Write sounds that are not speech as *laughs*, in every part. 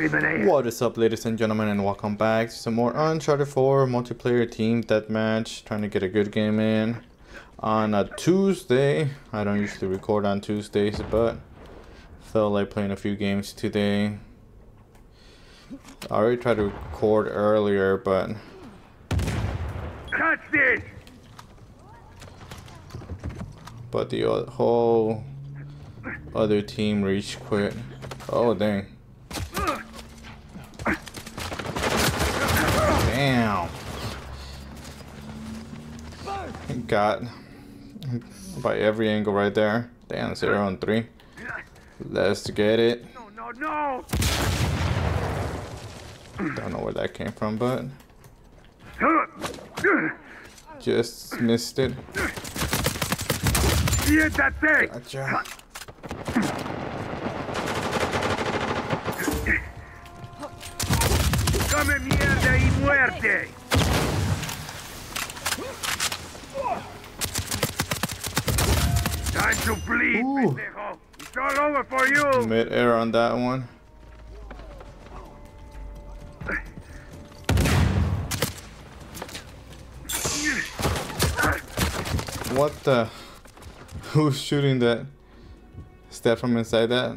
What is up ladies and gentlemen and welcome back to some more Uncharted 4 multiplayer team deathmatch. Trying to get a good game in on a Tuesday. I don't usually record on Tuesdays but felt like playing a few games today. I already tried to record earlier but Catch this! but the whole other team reached quit. Oh dang. Damn. Got by every angle right there. Damn, zero and three. Let's get it. No, no, no! Don't know where that came from, but just missed it. Gotcha. ¡Come mierda y muerte! Time to bleed, Ooh. pendejo! It's all over for you! Mid air on that one. What the? *laughs* Who's shooting that? Is that from inside that?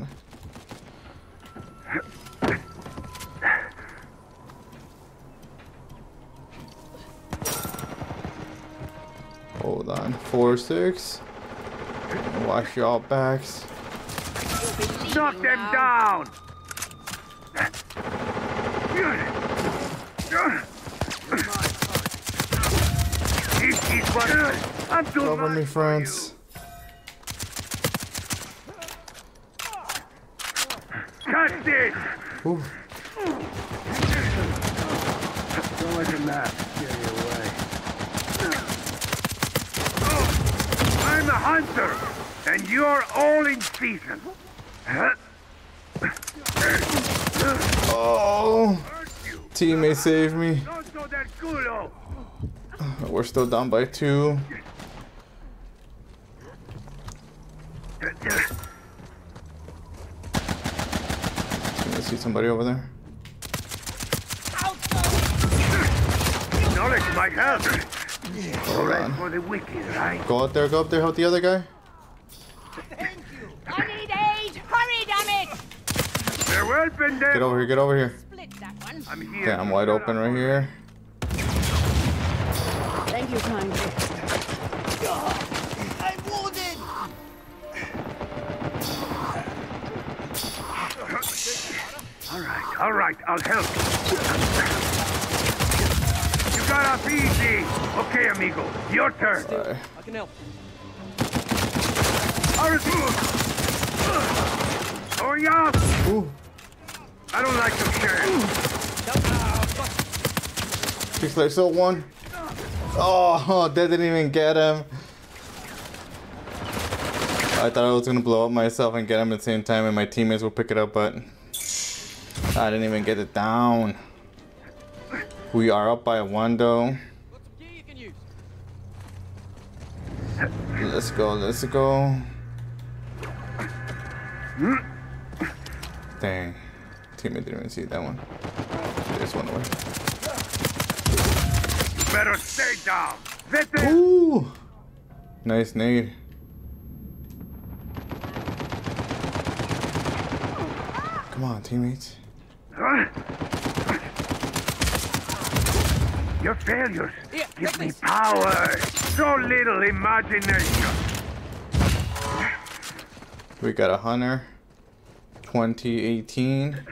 Hold on. Four, six. Watch y'all backs. Knock them down! This is what I'm too Cover me, friends. you. Catch this! Ooh. Don't let the map scare you away. I'm a hunter, and you're all in season. Huh? Oh, teammate saved me. Tonto del culo. We're still down by two. I see somebody over there. Knowledge might help. Hold Right on. for the wicked, right? Go out there, go up there, help the other guy. Thank you. I need aid! Hurry, damn it! They're well been Get over here, get over here. Split that one. I'm here. Okay, I'm wide open right here. Thank you kindly. I'm wounded! All right, all right, I'll help. You got off easy. Okay, amigo, your turn. Alright. I can help. Oh, yeah. Ooh, I don't like to share. six like so one. Oh, that didn't even get him. I thought I was gonna blow up myself and get him at the same time, and my teammates will pick it up, but I didn't even get it down. We are up by one though. Got some gear you can use. Let's go, let's go. Dang. Teammate didn't even see that one. There's one away. Better stay down. Vete. Ooh! Nice nade. Come on, teammates. Huh? Your failures Here, give me this. power. So little imagination. We got a hunter. 2018.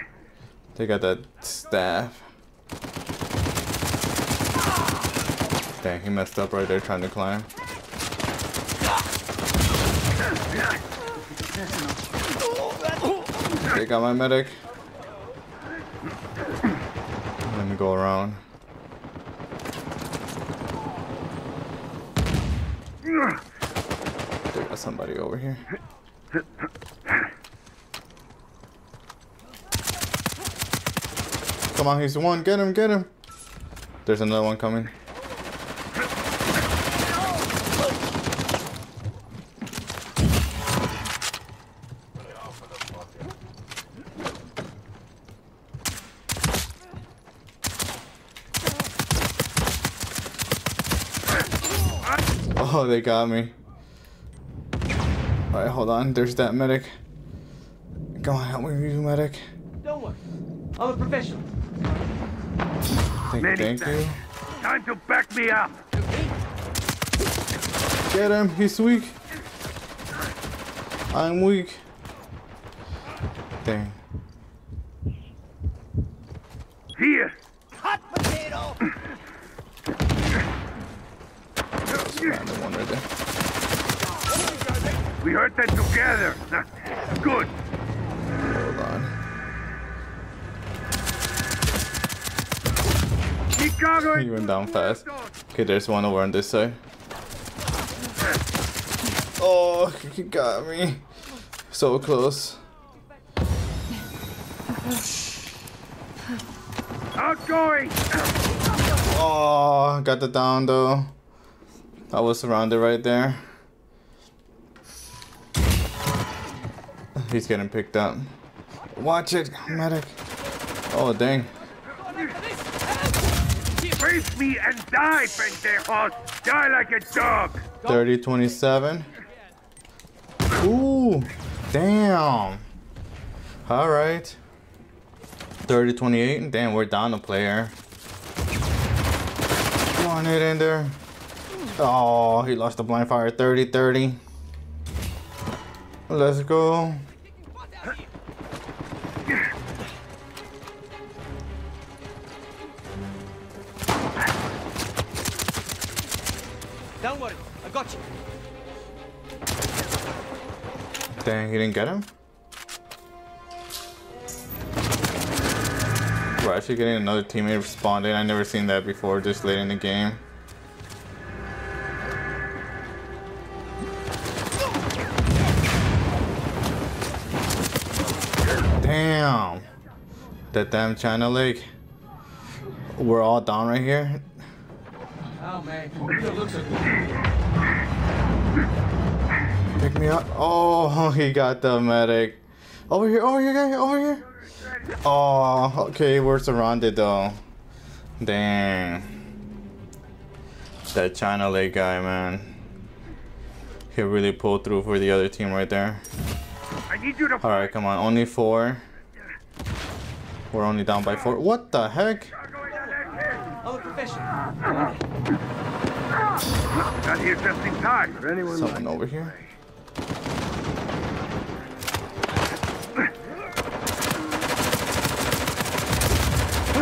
They got that staff. Dang, he messed up right there trying to climb. They got my medic. Let me go around. They got somebody over here. Come on, he's the one. Get him, get him. There's another one coming. Oh, they got me. Alright, hold on. There's that medic. Come on, help me, you medic. Don't worry. I'm a professional. Thank, Many thank you. Time to back me up. Get him, he's weak. I'm weak. Dang. Here. Random one right there. We heard that together. Good. Hold on. Chicago. He went down fast. Okay, there's one over on this side. Oh, *laughs* he got me. So close. Outgoing. Oh, got the down though. I was surrounded right there. He's getting picked up. Watch it, medic. Oh, dang. Face me and die, pendejos. Die like a dog. 30 27. Ooh, damn. All right. 30 28. Damn, we're down a player. Come on, it in there. Oh, he lost the blind fire 30 30. Let's go. Don't worry. I got you. Dang, he didn't get him? We're actually getting another teammate responding. I never seen that before just late in the game. Damn. That damn China Lake. We're all down right here. Oh, man. You don't so. Pick me up. Oh, *laughs* he got the medic. Over here, over here, guy, over here. Oh, okay, we're surrounded though. Dang. That China Lake guy, man. He really pulled through for the other team right there. I need you to. Alright, come on, only four. We're only down by four. What the heck? I'm a professional. Got here just in time. For anyone Someone over here. Put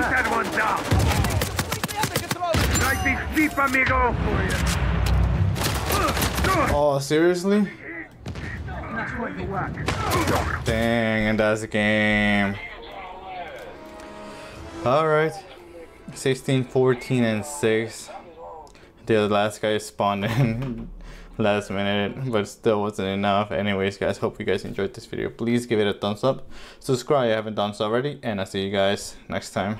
that one down. Like this deep, amigo. Oh, seriously? Dang, and that's the game. Alright. 16, 14, and 6. The last guy spawned in *laughs* last minute, but still wasn't enough. Anyways, guys, hope you guys enjoyed this video. Please give it a thumbs up. Subscribe if you haven't done so already, and I'll see you guys next time.